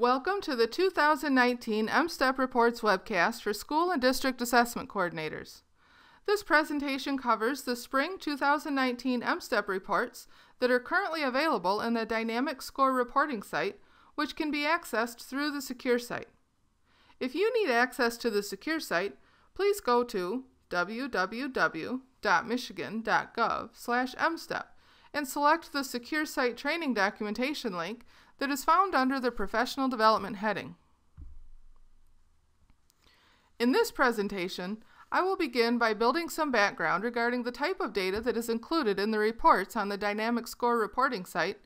Welcome to the 2019 MSTEP Reports webcast for school and district assessment coordinators. This presentation covers the spring 2019 MSTEP reports that are currently available in the Dynamic Score reporting site, which can be accessed through the Secure site. If you need access to the Secure site, please go to www.michigan.gov/mstep and select the Secure Site Training Documentation link that is found under the Professional Development heading. In this presentation, I will begin by building some background regarding the type of data that is included in the reports on the Dynamic Score reporting site,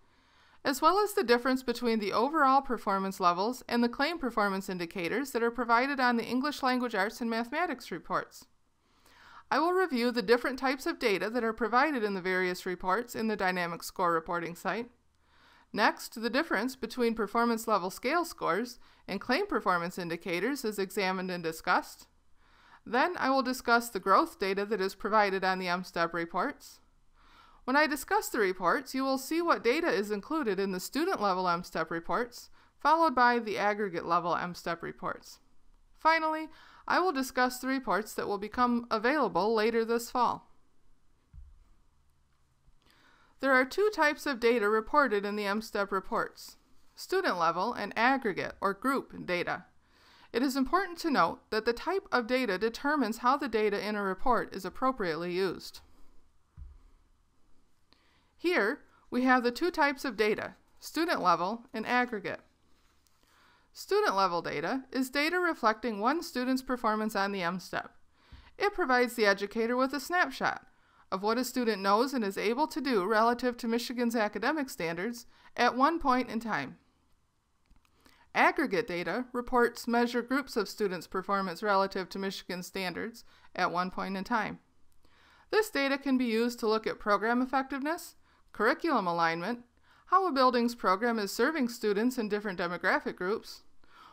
as well as the difference between the overall performance levels and the claim performance indicators that are provided on the English Language Arts and Mathematics reports. I will review the different types of data that are provided in the various reports in the Dynamic Score reporting site. Next, the difference between performance level scale scores and claim performance indicators is examined and discussed. Then I will discuss the growth data that is provided on the MSTEP reports. When I discuss the reports, you will see what data is included in the student level MSTEP reports, followed by the aggregate level MSTEP reports. Finally, I will discuss the reports that will become available later this fall. There are two types of data reported in the MSTEP reports, student level and aggregate or group data. It is important to note that the type of data determines how the data in a report is appropriately used. Here, we have the two types of data, student level and aggregate. Student level data is data reflecting one student's performance on the MSTEP. It provides the educator with a snapshot of what a student knows and is able to do relative to Michigan's academic standards at one point in time. Aggregate data reports measure groups of students' performance relative to Michigan standards at one point in time. This data can be used to look at program effectiveness, curriculum alignment, how a building's program is serving students in different demographic groups,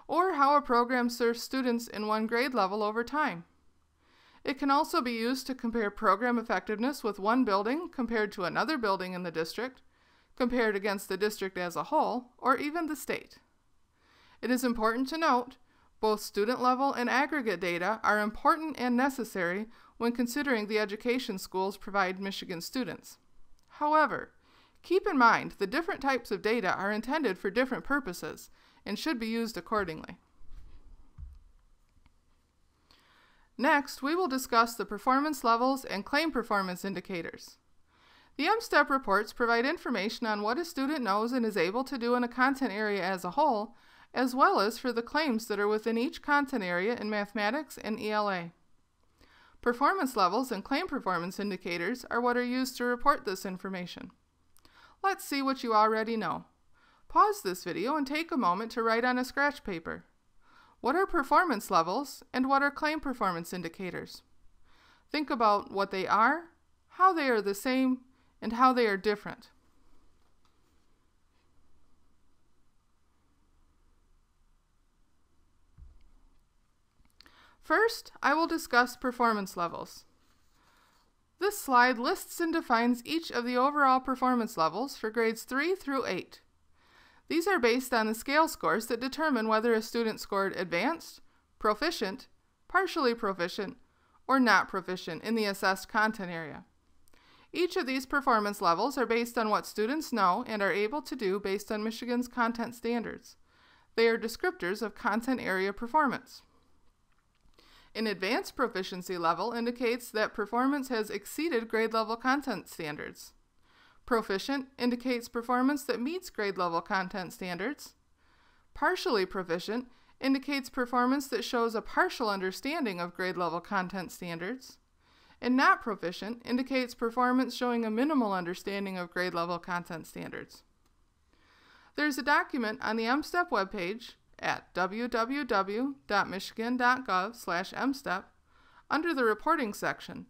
or how a program serves students in one grade level over time. It can also be used to compare program effectiveness with one building compared to another building in the district, compared against the district as a whole, or even the state. It is important to note both student level and aggregate data are important and necessary when considering the education schools provide Michigan students. However, Keep in mind the different types of data are intended for different purposes and should be used accordingly. Next, we will discuss the performance levels and claim performance indicators. The MSTEP reports provide information on what a student knows and is able to do in a content area as a whole, as well as for the claims that are within each content area in mathematics and ELA. Performance levels and claim performance indicators are what are used to report this information. Let's see what you already know. Pause this video and take a moment to write on a scratch paper. What are performance levels and what are claim performance indicators? Think about what they are, how they are the same, and how they are different. First, I will discuss performance levels. This slide lists and defines each of the overall performance levels for grades 3 through 8. These are based on the scale scores that determine whether a student scored advanced, proficient, partially proficient, or not proficient in the assessed content area. Each of these performance levels are based on what students know and are able to do based on Michigan's content standards. They are descriptors of content area performance. An advanced proficiency level indicates that performance has exceeded grade level content standards. Proficient indicates performance that meets grade level content standards. Partially proficient indicates performance that shows a partial understanding of grade level content standards. And not proficient indicates performance showing a minimal understanding of grade level content standards. There's a document on the MSTEP webpage at www.michigan.gov/mstep under the reporting section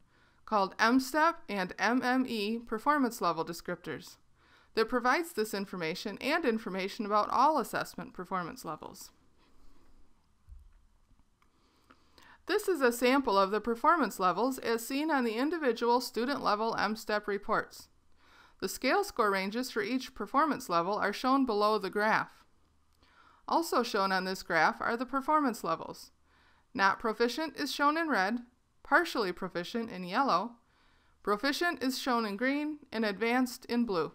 called MSTEP and MME performance level descriptors that provides this information and information about all assessment performance levels. This is a sample of the performance levels as seen on the individual student level MSTEP reports. The scale score ranges for each performance level are shown below the graph. Also shown on this graph are the performance levels. Not proficient is shown in red, partially proficient in yellow, proficient is shown in green, and advanced in blue.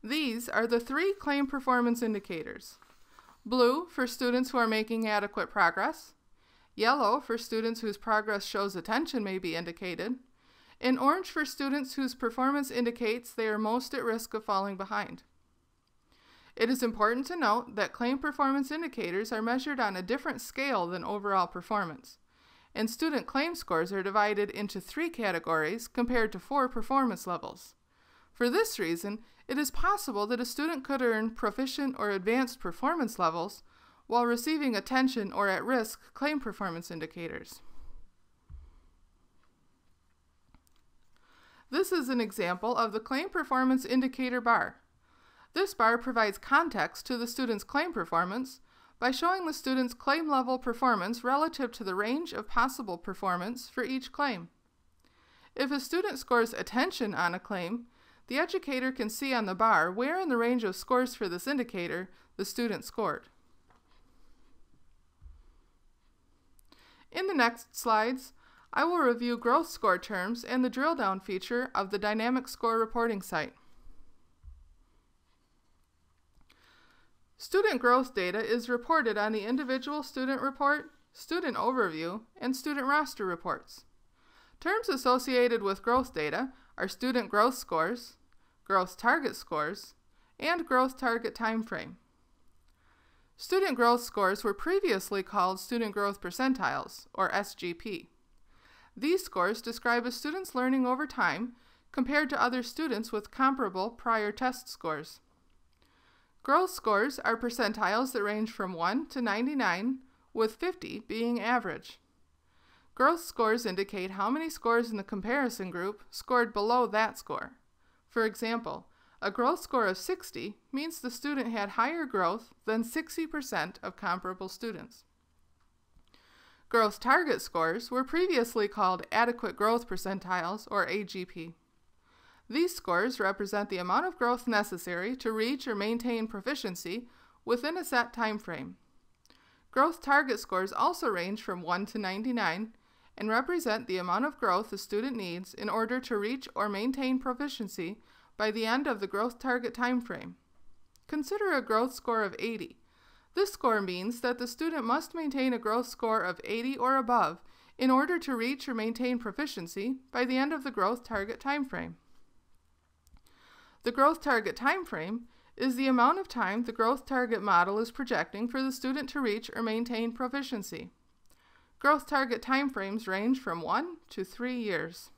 These are the three claim performance indicators. Blue for students who are making adequate progress, yellow for students whose progress shows attention may be indicated, and orange for students whose performance indicates they are most at risk of falling behind. It is important to note that claim performance indicators are measured on a different scale than overall performance, and student claim scores are divided into three categories compared to four performance levels. For this reason, it is possible that a student could earn proficient or advanced performance levels while receiving attention or at risk claim performance indicators. This is an example of the claim performance indicator bar. This bar provides context to the student's claim performance by showing the student's claim level performance relative to the range of possible performance for each claim. If a student scores attention on a claim, the educator can see on the bar where in the range of scores for this indicator the student scored. In the next slides, I will review growth score terms and the drill down feature of the dynamic score reporting site. Student growth data is reported on the individual student report, student overview, and student roster reports. Terms associated with growth data are student growth scores, growth target scores, and growth target time frame. Student growth scores were previously called student growth percentiles, or SGP. These scores describe a student's learning over time compared to other students with comparable prior test scores. Growth scores are percentiles that range from 1 to 99, with 50 being average. Growth scores indicate how many scores in the comparison group scored below that score. For example, a growth score of 60 means the student had higher growth than 60% of comparable students. Growth target scores were previously called adequate growth percentiles, or AGP. These scores represent the amount of growth necessary to reach or maintain proficiency within a set time frame. Growth target scores also range from 1 to 99 and represent the amount of growth a student needs in order to reach or maintain proficiency by the end of the growth target time frame. Consider a growth score of 80. This score means that the student must maintain a growth score of 80 or above in order to reach or maintain proficiency by the end of the growth target time frame. The growth target time frame is the amount of time the growth target model is projecting for the student to reach or maintain proficiency. Growth target timeframes range from 1 to 3 years.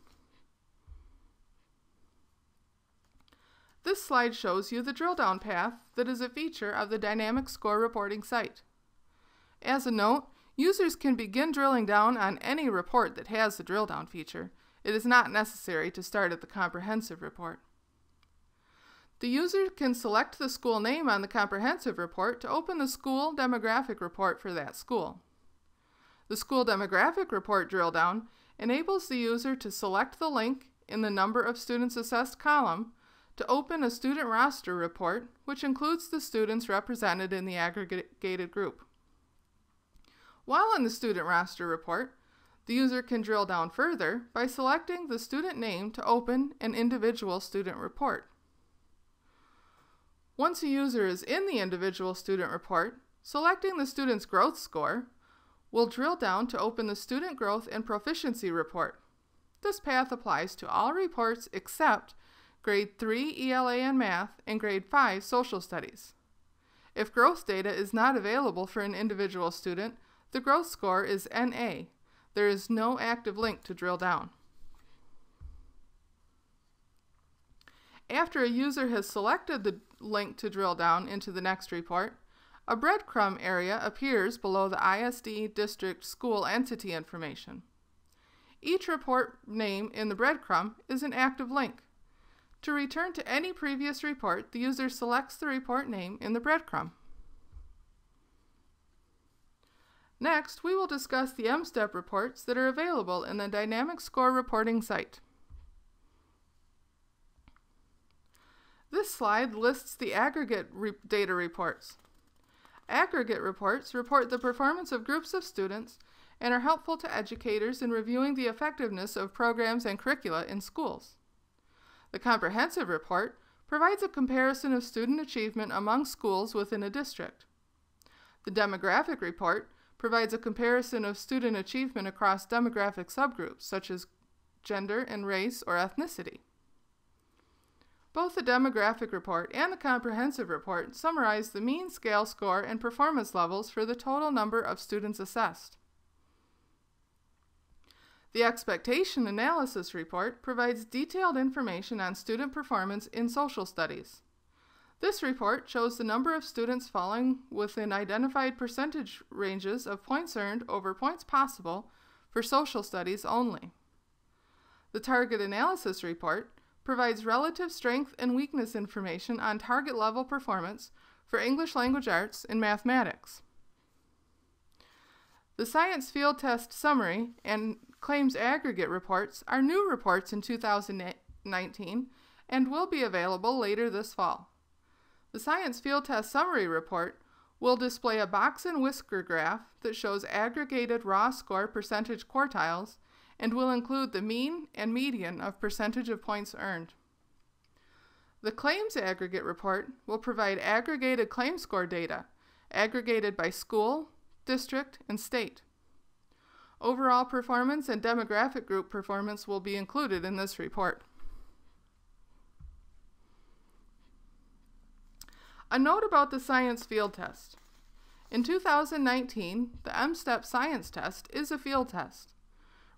This slide shows you the drill down path that is a feature of the Dynamic Score Reporting site. As a note, users can begin drilling down on any report that has the drill down feature. It is not necessary to start at the comprehensive report. The user can select the school name on the comprehensive report to open the school demographic report for that school. The school demographic report drill down enables the user to select the link in the number of students assessed column to open a student roster report, which includes the students represented in the aggregated group. While in the student roster report, the user can drill down further by selecting the student name to open an individual student report. Once a user is in the individual student report, selecting the student's growth score will drill down to open the Student Growth and Proficiency Report. This path applies to all reports except Grade 3 ELA and Math and Grade 5 Social Studies. If growth data is not available for an individual student, the growth score is NA. There is no active link to drill down. After a user has selected the link to drill down into the next report, a breadcrumb area appears below the ISD district school entity information. Each report name in the breadcrumb is an active link. To return to any previous report, the user selects the report name in the breadcrumb. Next, we will discuss the M-STEP reports that are available in the Dynamic Score Reporting site. This slide lists the aggregate re data reports. Aggregate reports report the performance of groups of students and are helpful to educators in reviewing the effectiveness of programs and curricula in schools. The comprehensive report provides a comparison of student achievement among schools within a district. The demographic report provides a comparison of student achievement across demographic subgroups such as gender and race or ethnicity. Both the demographic report and the comprehensive report summarize the mean scale score and performance levels for the total number of students assessed. The Expectation Analysis Report provides detailed information on student performance in social studies. This report shows the number of students falling within identified percentage ranges of points earned over points possible for social studies only. The Target Analysis Report provides relative strength and weakness information on target level performance for English language arts and mathematics. The Science Field Test Summary and Claims Aggregate reports are new reports in 2019 and will be available later this fall. The Science Field Test Summary report will display a box and whisker graph that shows aggregated raw score percentage quartiles and will include the mean and median of percentage of points earned. The Claims Aggregate report will provide aggregated claim score data, aggregated by school, district, and state. Overall performance and demographic group performance will be included in this report. A note about the science field test. In 2019, the M-STEP science test is a field test.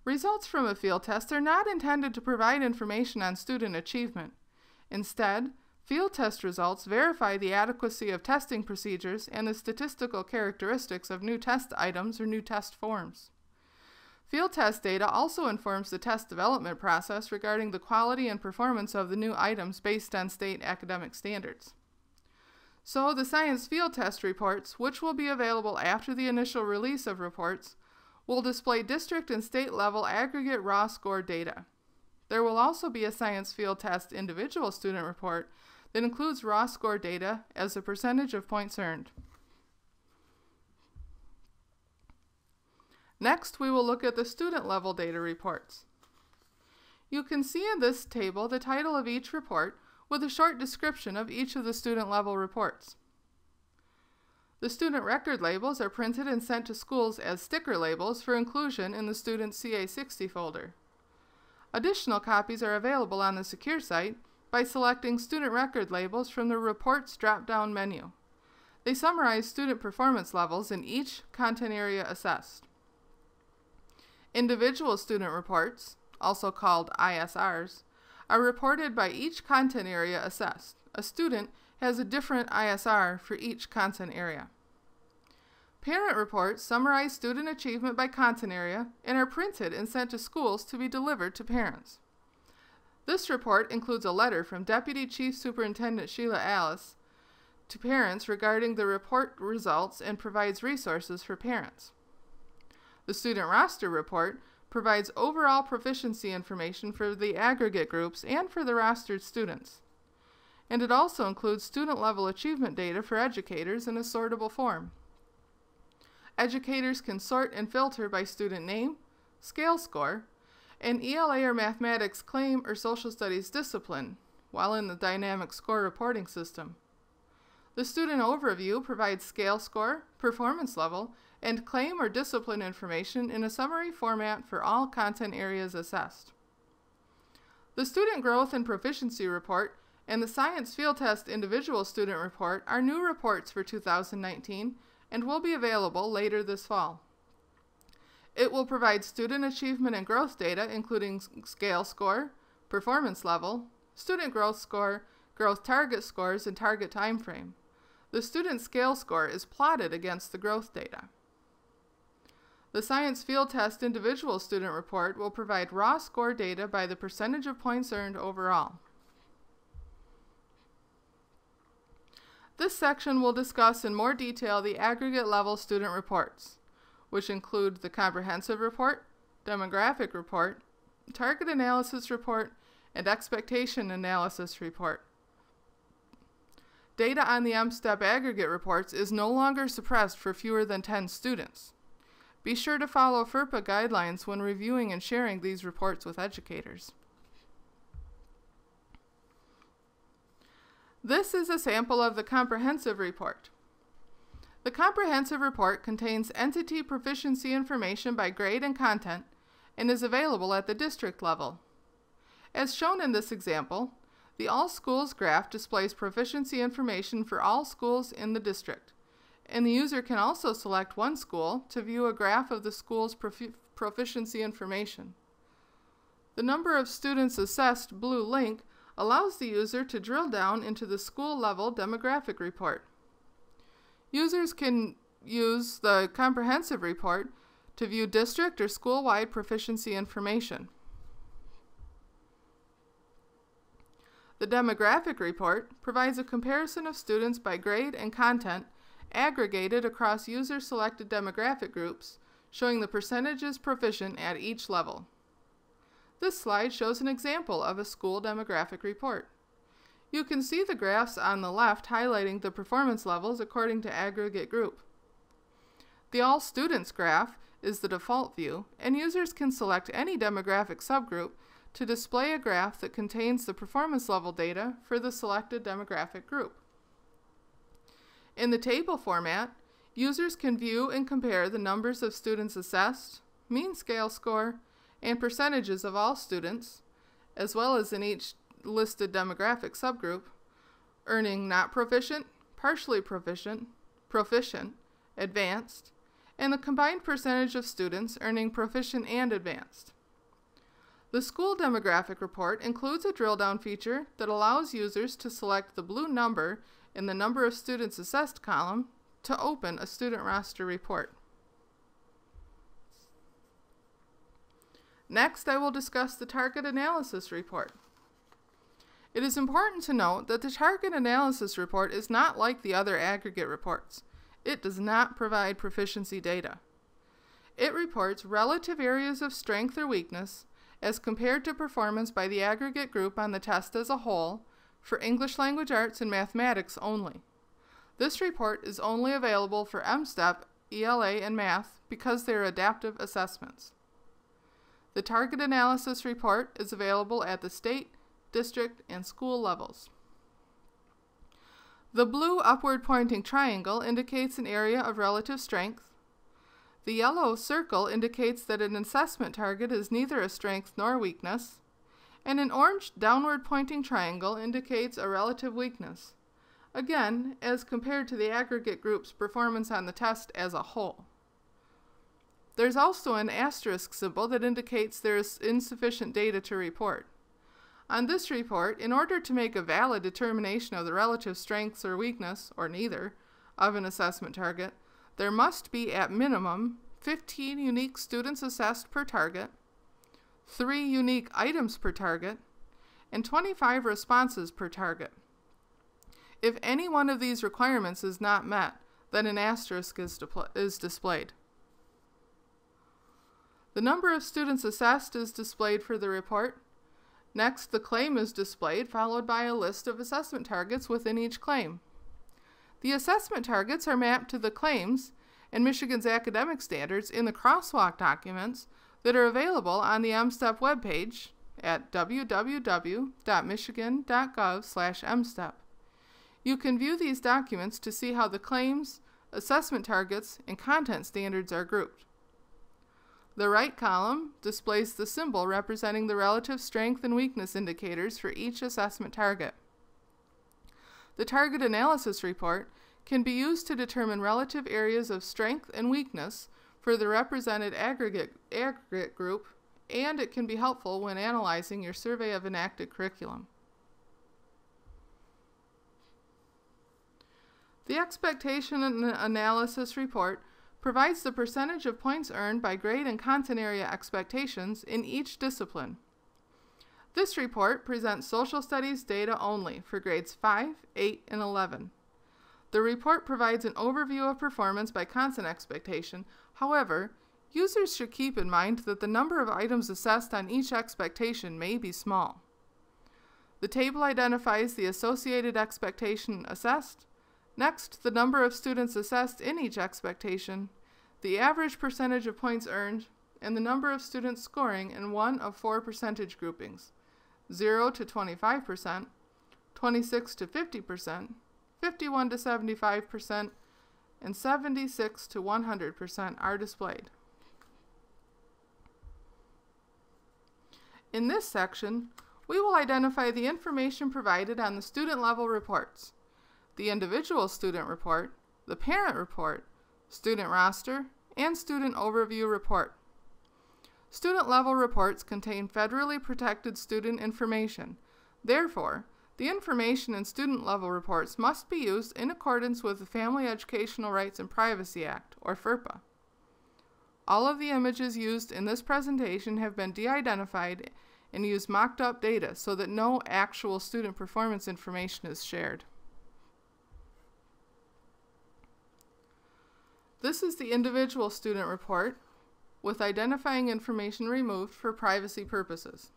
Results from a field test are not intended to provide information on student achievement. Instead, Field test results verify the adequacy of testing procedures and the statistical characteristics of new test items or new test forms. Field test data also informs the test development process regarding the quality and performance of the new items based on state academic standards. So, the science field test reports, which will be available after the initial release of reports, will display district and state level aggregate raw score data. There will also be a science field test individual student report that includes raw score data as a percentage of points earned. Next, we will look at the student level data reports. You can see in this table the title of each report with a short description of each of the student level reports. The student record labels are printed and sent to schools as sticker labels for inclusion in the student CA60 folder. Additional copies are available on the secure site by selecting student record labels from the Reports drop-down menu. They summarize student performance levels in each content area assessed. Individual student reports, also called ISRs, are reported by each content area assessed. A student has a different ISR for each content area. Parent reports summarize student achievement by content area and are printed and sent to schools to be delivered to parents. This report includes a letter from Deputy Chief Superintendent Sheila Alles to parents regarding the report results and provides resources for parents. The student roster report provides overall proficiency information for the aggregate groups and for the rostered students. And it also includes student level achievement data for educators in a sortable form. Educators can sort and filter by student name, scale score, an ELA or mathematics claim or social studies discipline while in the dynamic score reporting system. The student overview provides scale score, performance level, and claim or discipline information in a summary format for all content areas assessed. The Student Growth and Proficiency Report and the Science Field Test Individual Student Report are new reports for 2019 and will be available later this fall. It will provide student achievement and growth data, including scale score, performance level, student growth score, growth target scores, and target time frame. The student scale score is plotted against the growth data. The Science Field Test Individual Student Report will provide raw score data by the percentage of points earned overall. This section will discuss in more detail the aggregate level student reports which include the comprehensive report, demographic report, target analysis report, and expectation analysis report. data on the MSTEP aggregate reports is no longer suppressed for fewer than 10 students. Be sure to follow FERPA guidelines when reviewing and sharing these reports with educators. This is a sample of the comprehensive report. The comprehensive report contains entity proficiency information by grade and content and is available at the district level. As shown in this example, the All Schools graph displays proficiency information for all schools in the district, and the user can also select one school to view a graph of the school's profi proficiency information. The number of students assessed blue link allows the user to drill down into the school level demographic report. Users can use the comprehensive report to view district or school-wide proficiency information. The demographic report provides a comparison of students by grade and content aggregated across user-selected demographic groups, showing the percentages proficient at each level. This slide shows an example of a school demographic report. You can see the graphs on the left highlighting the performance levels according to aggregate group. The All Students graph is the default view, and users can select any demographic subgroup to display a graph that contains the performance level data for the selected demographic group. In the table format, users can view and compare the numbers of students assessed, mean scale score, and percentages of all students, as well as in each listed demographic subgroup, earning not proficient, partially proficient, proficient, advanced, and the combined percentage of students earning proficient and advanced. The school demographic report includes a drill down feature that allows users to select the blue number in the number of students assessed column to open a student roster report. Next, I will discuss the target analysis report. It is important to note that the target analysis report is not like the other aggregate reports. It does not provide proficiency data. It reports relative areas of strength or weakness as compared to performance by the aggregate group on the test as a whole for English language arts and mathematics only. This report is only available for MSTEP, ELA, and math because they are adaptive assessments. The target analysis report is available at the state, district, and school levels. The blue upward pointing triangle indicates an area of relative strength. The yellow circle indicates that an assessment target is neither a strength nor weakness. And an orange downward pointing triangle indicates a relative weakness. Again, as compared to the aggregate group's performance on the test as a whole. There's also an asterisk symbol that indicates there is insufficient data to report. On this report, in order to make a valid determination of the relative strengths or weakness, or neither, of an assessment target, there must be at minimum 15 unique students assessed per target, 3 unique items per target, and 25 responses per target. If any one of these requirements is not met, then an asterisk is, is displayed. The number of students assessed is displayed for the report. Next, the claim is displayed, followed by a list of assessment targets within each claim. The assessment targets are mapped to the claims and Michigan's academic standards in the crosswalk documents that are available on the MSTEP webpage at www.michigan.gov/mstep. You can view these documents to see how the claims, assessment targets, and content standards are grouped. The right column displays the symbol representing the relative strength and weakness indicators for each assessment target. The target analysis report can be used to determine relative areas of strength and weakness for the represented aggregate, aggregate group, and it can be helpful when analyzing your survey of enacted curriculum. The expectation analysis report provides the percentage of points earned by grade and content area expectations in each discipline. This report presents social studies data only for grades 5, 8, and 11. The report provides an overview of performance by content expectation. However, users should keep in mind that the number of items assessed on each expectation may be small. The table identifies the associated expectation assessed. Next, the number of students assessed in each expectation, the average percentage of points earned, and the number of students scoring in one of four percentage groupings 0 to 25%, 26 to 50%, 51 to 75%, and 76 to 100% are displayed. In this section, we will identify the information provided on the student level reports, the individual student report, the parent report, student roster, and student overview report. Student level reports contain federally protected student information. Therefore, the information in student level reports must be used in accordance with the Family Educational Rights and Privacy Act, or FERPA. All of the images used in this presentation have been de-identified and use mocked up data so that no actual student performance information is shared. This is the individual student report with identifying information removed for privacy purposes.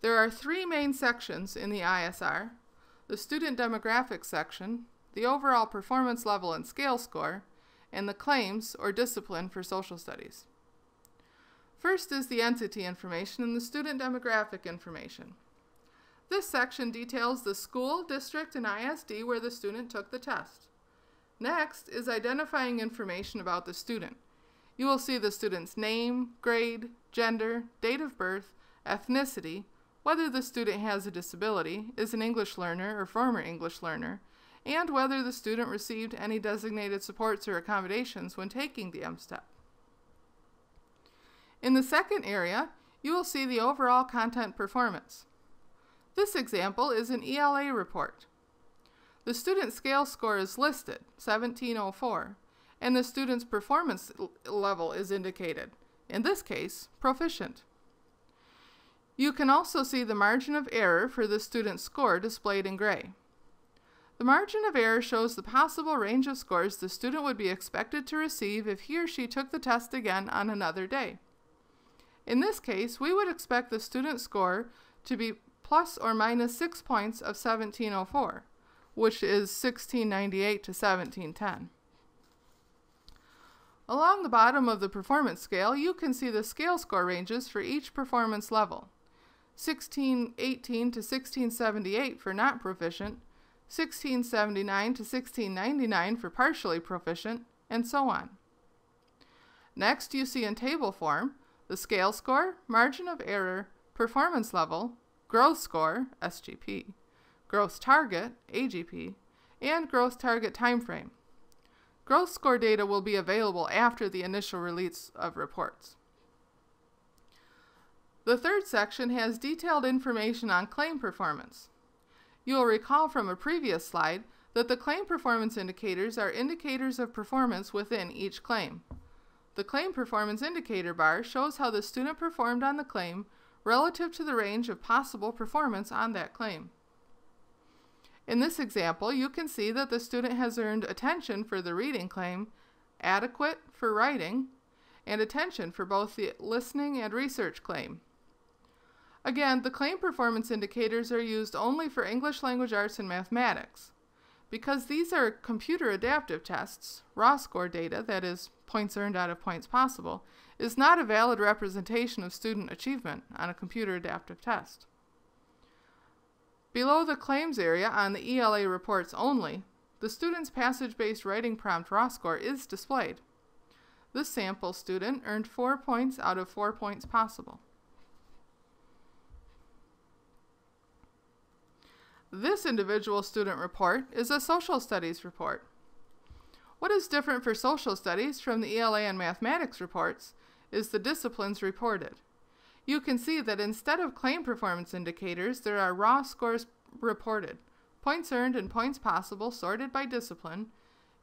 There are three main sections in the ISR, the student demographics section, the overall performance level and scale score, and the claims or discipline for social studies. First is the entity information and the student demographic information. This section details the school, district, and ISD where the student took the test. Next is identifying information about the student. You will see the student's name, grade, gender, date of birth, ethnicity, whether the student has a disability, is an English learner or former English learner, and whether the student received any designated supports or accommodations when taking the M-STEP. In the second area, you will see the overall content performance. This example is an ELA report. The student scale score is listed, 1704, and the student's performance level is indicated, in this case, proficient. You can also see the margin of error for the student's score displayed in gray. The margin of error shows the possible range of scores the student would be expected to receive if he or she took the test again on another day. In this case, we would expect the student score to be plus or minus 6 points of 1704, which is 1698 to 1710. Along the bottom of the performance scale, you can see the scale score ranges for each performance level. 1618 to 1678 for not proficient, 1679 to 1699 for partially proficient, and so on. Next, you see in table form the scale score, margin of error, performance level, growth score, SGP, growth target, AGP, and growth target timeframe. Growth score data will be available after the initial release of reports. The third section has detailed information on claim performance. You will recall from a previous slide that the claim performance indicators are indicators of performance within each claim. The claim performance indicator bar shows how the student performed on the claim relative to the range of possible performance on that claim. In this example, you can see that the student has earned attention for the reading claim, adequate for writing, and attention for both the listening and research claim. Again, the claim performance indicators are used only for English language arts and mathematics. Because these are computer adaptive tests, raw score data, that is, points earned out of points possible, is not a valid representation of student achievement on a computer adaptive test. Below the claims area on the ELA reports only, the student's passage-based writing prompt raw score is displayed. This sample student earned 4 points out of 4 points possible. This individual student report is a social studies report. What is different for social studies from the ELA and mathematics reports is the disciplines reported. You can see that instead of claim performance indicators, there are raw scores reported, points earned and points possible sorted by discipline.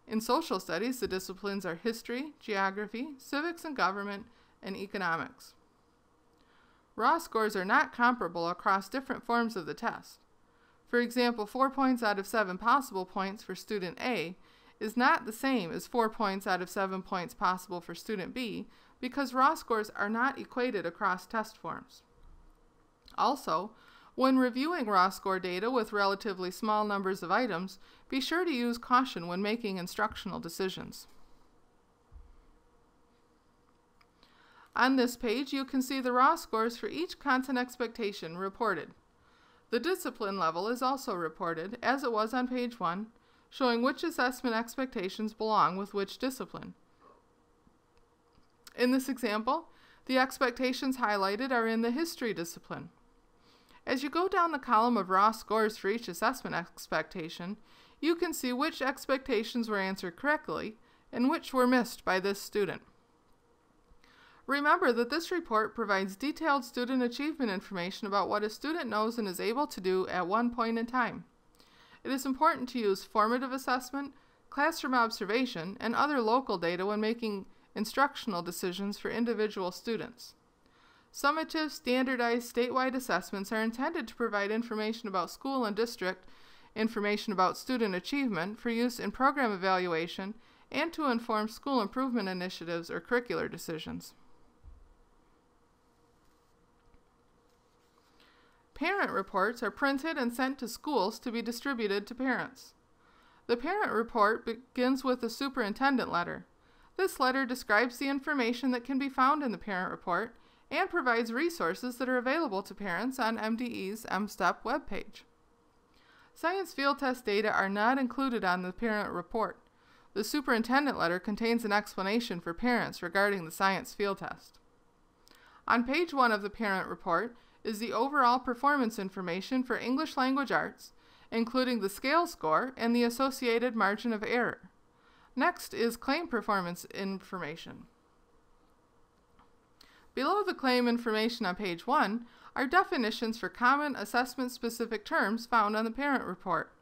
In social studies, the disciplines are history, geography, civics and government, and economics. Raw scores are not comparable across different forms of the test. For example, 4 points out of 7 possible points for student A is not the same as 4 points out of 7 points possible for student B because raw scores are not equated across test forms. Also, when reviewing raw score data with relatively small numbers of items, be sure to use caution when making instructional decisions. On this page, you can see the raw scores for each content expectation reported. The discipline level is also reported, as it was on page 1, showing which assessment expectations belong with which discipline. In this example, the expectations highlighted are in the history discipline. As you go down the column of raw scores for each assessment expectation, you can see which expectations were answered correctly and which were missed by this student. Remember that this report provides detailed student achievement information about what a student knows and is able to do at one point in time. It is important to use formative assessment, classroom observation, and other local data when making instructional decisions for individual students. Summative, standardized statewide assessments are intended to provide information about school and district, information about student achievement for use in program evaluation, and to inform school improvement initiatives or curricular decisions. Parent reports are printed and sent to schools to be distributed to parents. The parent report begins with a superintendent letter. This letter describes the information that can be found in the parent report and provides resources that are available to parents on MDE's MSTEP webpage. Science field test data are not included on the parent report. The superintendent letter contains an explanation for parents regarding the science field test. On page 1 of the parent report is the overall performance information for English language arts, including the scale score and the associated margin of error. Next is claim performance information. Below the claim information on page 1 are definitions for common assessment specific terms found on the parent report.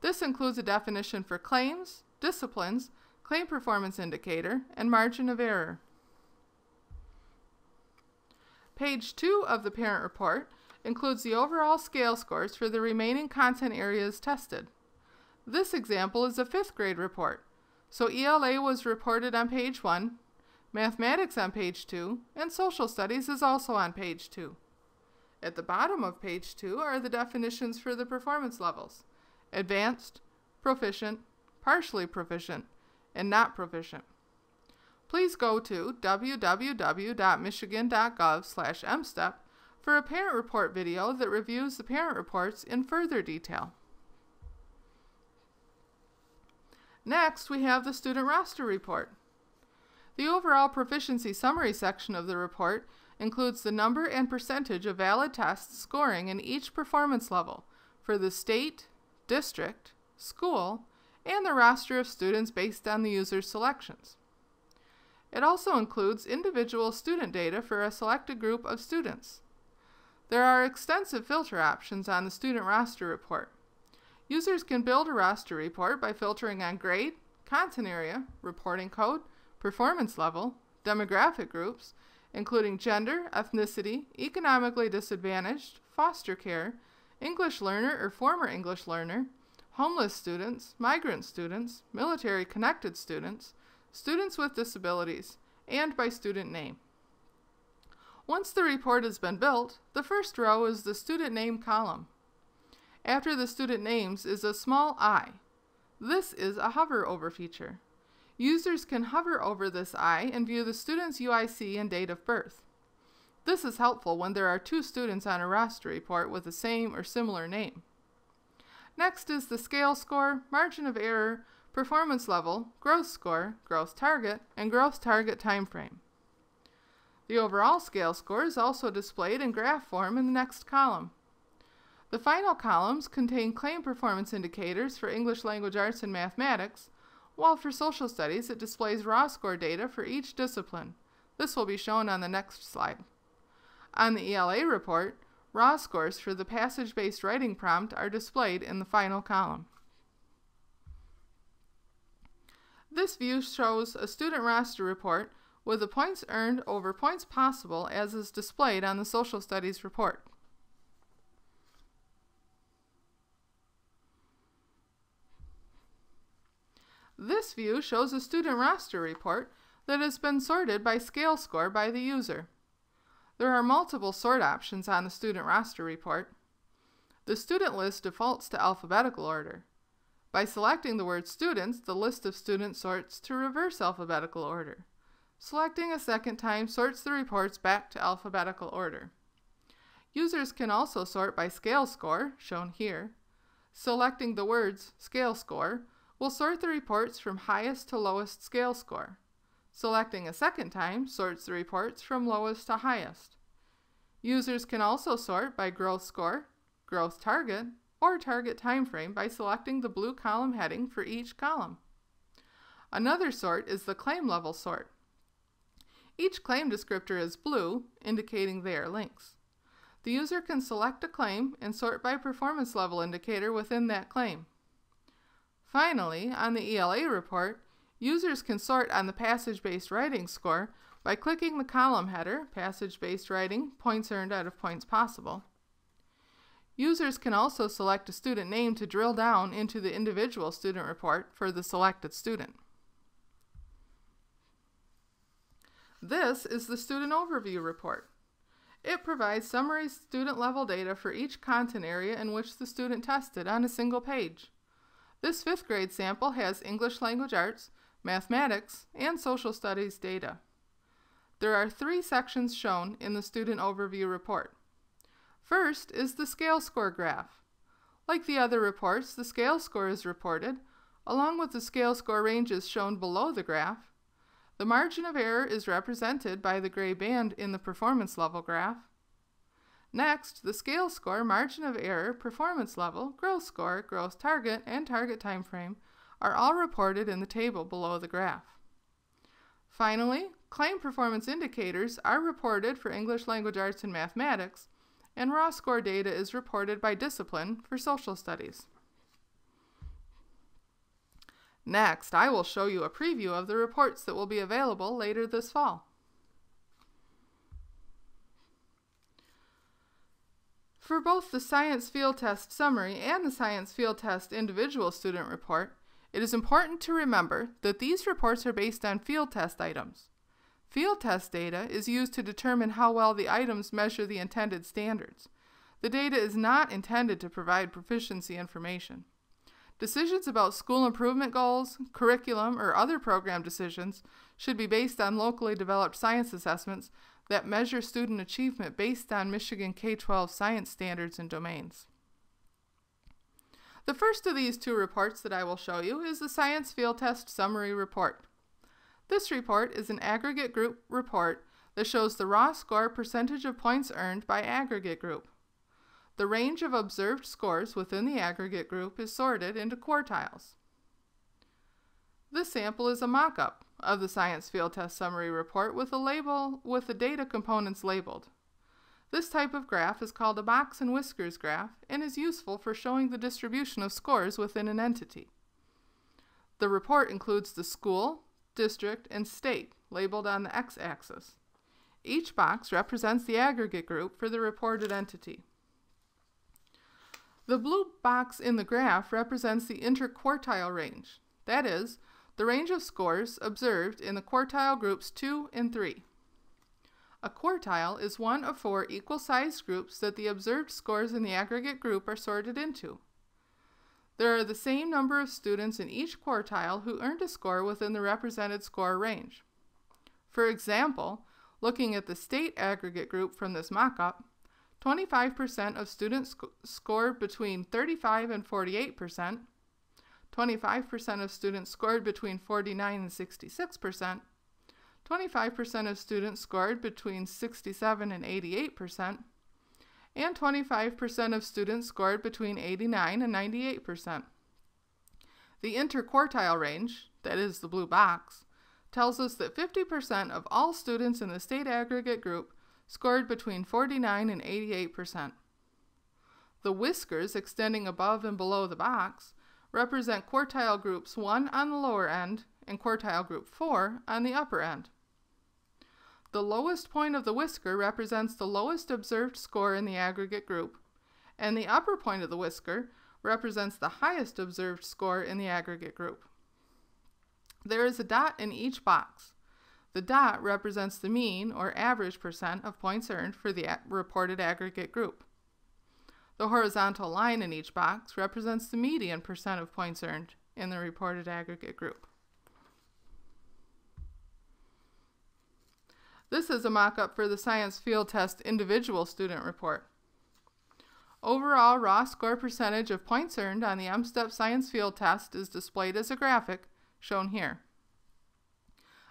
This includes a definition for claims, disciplines, claim performance indicator, and margin of error. Page 2 of the parent report includes the overall scale scores for the remaining content areas tested. This example is a fifth grade report, so ELA was reported on page 1, Mathematics on page 2, and Social Studies is also on page 2. At the bottom of page 2 are the definitions for the performance levels advanced, proficient, partially proficient, and not proficient. Please go to www.michigan.gov/mstep for a parent report video that reviews the parent reports in further detail. Next, we have the student roster report. The overall proficiency summary section of the report includes the number and percentage of valid tests scoring in each performance level for the state, district, school, and the roster of students based on the user's selections. It also includes individual student data for a selected group of students. There are extensive filter options on the student roster report. Users can build a roster report by filtering on grade, content area, reporting code, performance level, demographic groups, including gender, ethnicity, economically disadvantaged, foster care, English learner or former English learner, homeless students, migrant students, military connected students, students with disabilities, and by student name. Once the report has been built, the first row is the student name column. After the student names is a small i. This is a hover over feature. Users can hover over this I and view the student's UIC and date of birth. This is helpful when there are two students on a roster report with the same or similar name. Next is the scale score, margin of error, performance level, growth score, growth target, and growth target time frame. The overall scale score is also displayed in graph form in the next column. The final columns contain claim performance indicators for English language arts and mathematics, while for social studies it displays raw score data for each discipline. This will be shown on the next slide. On the ELA report, raw scores for the passage-based writing prompt are displayed in the final column. This view shows a student roster report with the points earned over points possible as is displayed on the social studies report. This view shows a student roster report that has been sorted by scale score by the user. There are multiple sort options on the student roster report. The student list defaults to alphabetical order. By selecting the word students, the list of students sorts to reverse alphabetical order. Selecting a second time sorts the reports back to alphabetical order. Users can also sort by scale score, shown here. Selecting the words scale score will sort the reports from highest to lowest scale score. Selecting a second time sorts the reports from lowest to highest. Users can also sort by growth score, growth target, or target timeframe by selecting the blue column heading for each column. Another sort is the claim level sort. Each claim descriptor is blue, indicating they are links. The user can select a claim and sort by performance level indicator within that claim. Finally, on the ELA report, users can sort on the passage-based writing score by clicking the column header, passage-based writing, points earned out of points possible. Users can also select a student name to drill down into the individual student report for the selected student. This is the Student Overview Report. It provides summary student level data for each content area in which the student tested on a single page. This fifth grade sample has English Language Arts, Mathematics, and Social Studies data. There are three sections shown in the Student Overview Report. First is the scale score graph. Like the other reports, the scale score is reported, along with the scale score ranges shown below the graph, the margin of error is represented by the gray band in the performance level graph. Next, the scale score, margin of error, performance level, growth score, growth target, and target time frame are all reported in the table below the graph. Finally, claim performance indicators are reported for English Language Arts and Mathematics, and raw score data is reported by discipline for social studies. Next, I will show you a preview of the reports that will be available later this fall. For both the Science Field Test Summary and the Science Field Test Individual Student Report, it is important to remember that these reports are based on field test items. Field test data is used to determine how well the items measure the intended standards. The data is not intended to provide proficiency information. Decisions about school improvement goals, curriculum, or other program decisions should be based on locally developed science assessments that measure student achievement based on Michigan K 12 science standards and domains. The first of these two reports that I will show you is the Science Field Test Summary Report. This report is an aggregate group report that shows the raw score percentage of points earned by aggregate group. The range of observed scores within the aggregate group is sorted into quartiles. This sample is a mock-up of the Science Field Test Summary Report with a label with the data components labeled. This type of graph is called a box and whiskers graph and is useful for showing the distribution of scores within an entity. The report includes the school, district, and state labeled on the x-axis. Each box represents the aggregate group for the reported entity. The blue box in the graph represents the interquartile range, that is, the range of scores observed in the quartile groups 2 and 3. A quartile is one of four equal-sized groups that the observed scores in the aggregate group are sorted into. There are the same number of students in each quartile who earned a score within the represented score range. For example, looking at the state aggregate group from this mock-up, 25% of students sc scored between 35 and 48%, 25% of students scored between 49 and 66%, 25% of students scored between 67 and 88%, and 25% of students scored between 89 and 98%. The interquartile range, that is the blue box, tells us that 50% of all students in the state aggregate group scored between 49 and 88%. The whiskers extending above and below the box represent quartile groups 1 on the lower end and quartile group 4 on the upper end. The lowest point of the whisker represents the lowest observed score in the aggregate group, and the upper point of the whisker represents the highest observed score in the aggregate group. There is a dot in each box. The dot represents the mean or average percent of points earned for the reported aggregate group. The horizontal line in each box represents the median percent of points earned in the reported aggregate group. This is a mock-up for the science field test individual student report. Overall raw score percentage of points earned on the M-STEP science field test is displayed as a graphic shown here.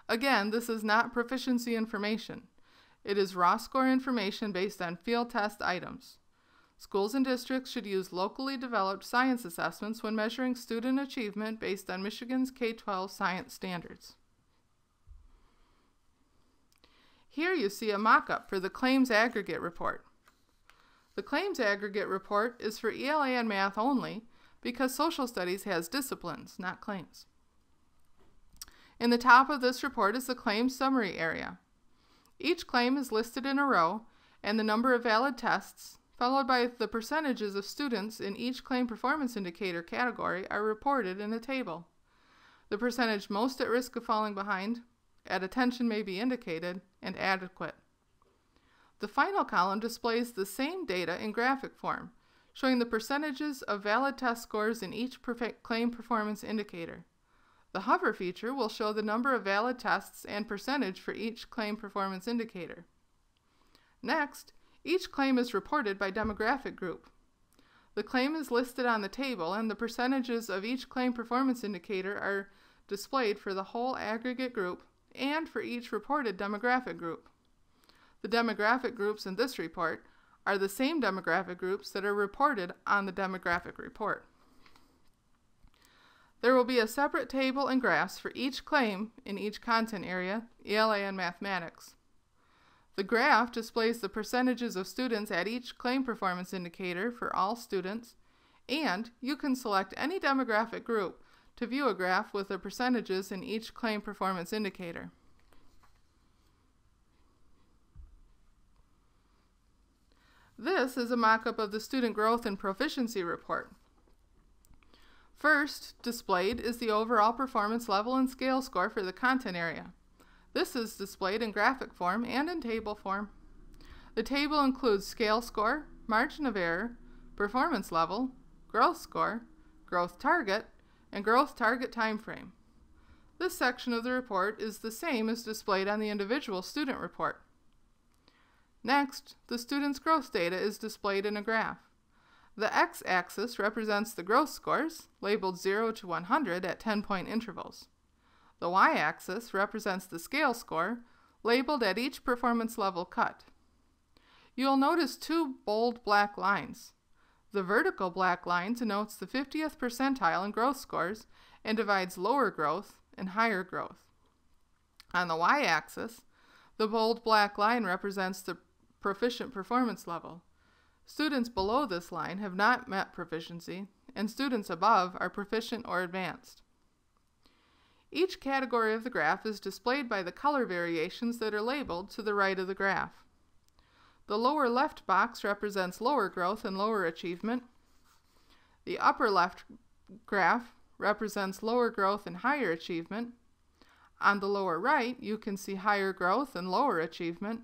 Again, this is not proficiency information. It is raw score information based on field test items. Schools and districts should use locally developed science assessments when measuring student achievement based on Michigan's K-12 science standards. Here you see a mock-up for the claims aggregate report. The claims aggregate report is for ELA and math only because social studies has disciplines, not claims. In the top of this report is the claims summary area. Each claim is listed in a row and the number of valid tests, followed by the percentages of students in each claim performance indicator category are reported in a table. The percentage most at risk of falling behind, at attention may be indicated, and adequate. The final column displays the same data in graphic form, showing the percentages of valid test scores in each claim performance indicator. The hover feature will show the number of valid tests and percentage for each claim performance indicator. Next, each claim is reported by demographic group. The claim is listed on the table and the percentages of each claim performance indicator are displayed for the whole aggregate group and for each reported demographic group. The demographic groups in this report are the same demographic groups that are reported on the demographic report. There will be a separate table and graphs for each claim in each content area, ELA and mathematics. The graph displays the percentages of students at each claim performance indicator for all students, and you can select any demographic group to view a graph with the percentages in each claim performance indicator. This is a mock-up of the Student Growth and Proficiency Report. First, displayed is the overall performance level and scale score for the content area. This is displayed in graphic form and in table form. The table includes scale score, margin of error, performance level, growth score, growth target, and growth target time frame. This section of the report is the same as displayed on the individual student report. Next, the student's growth data is displayed in a graph. The x-axis represents the growth scores, labeled 0 to 100 at 10-point intervals. The y-axis represents the scale score, labeled at each performance level cut. You'll notice two bold black lines. The vertical black line denotes the 50th percentile in growth scores and divides lower growth and higher growth. On the y-axis, the bold black line represents the proficient performance level. Students below this line have not met proficiency, and students above are proficient or advanced. Each category of the graph is displayed by the color variations that are labeled to the right of the graph. The lower left box represents lower growth and lower achievement. The upper left graph represents lower growth and higher achievement. On the lower right, you can see higher growth and lower achievement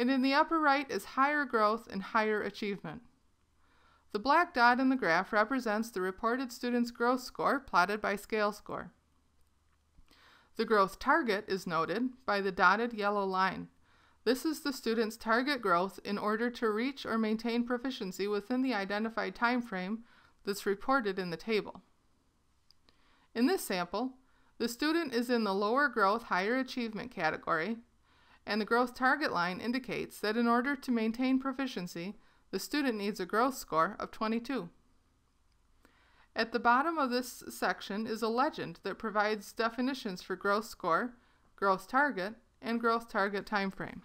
and in the upper right is higher growth and higher achievement. The black dot in the graph represents the reported student's growth score plotted by scale score. The growth target is noted by the dotted yellow line. This is the student's target growth in order to reach or maintain proficiency within the identified time frame that's reported in the table. In this sample, the student is in the lower growth higher achievement category and the growth target line indicates that in order to maintain proficiency, the student needs a growth score of 22. At the bottom of this section is a legend that provides definitions for growth score, growth target, and growth target timeframe.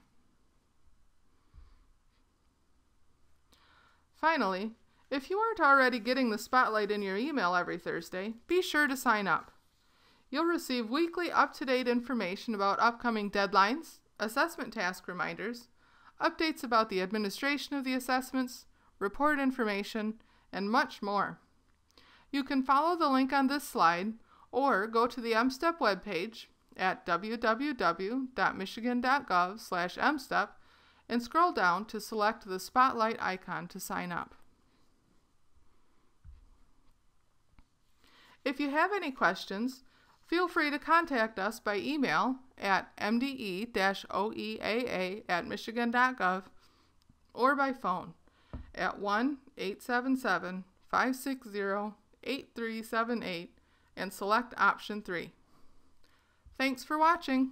Finally, if you aren't already getting the spotlight in your email every Thursday, be sure to sign up. You'll receive weekly up-to-date information about upcoming deadlines, assessment task reminders, updates about the administration of the assessments, report information, and much more. You can follow the link on this slide or go to the M-STEP webpage at www.michigan.gov/mstep and scroll down to select the spotlight icon to sign up. If you have any questions, feel free to contact us by email at mde-oeaa at michigan.gov or by phone at 1 877 560 8378 and select option 3. Thanks for watching.